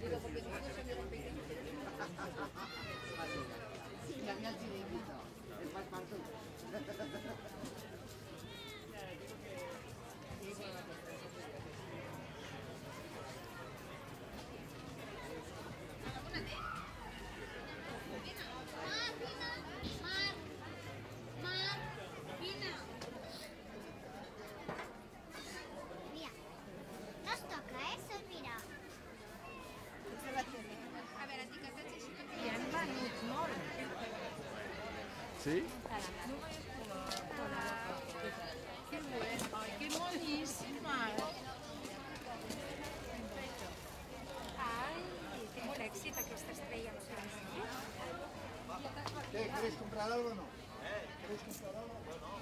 porque somos pequeños. ¿Sí? Qué bueno, qué monísima. Ay, tengo un éxito que esta estrella no se ¿Qué? ¿Queréis comprar algo o no? ¿Queréis comprar algo?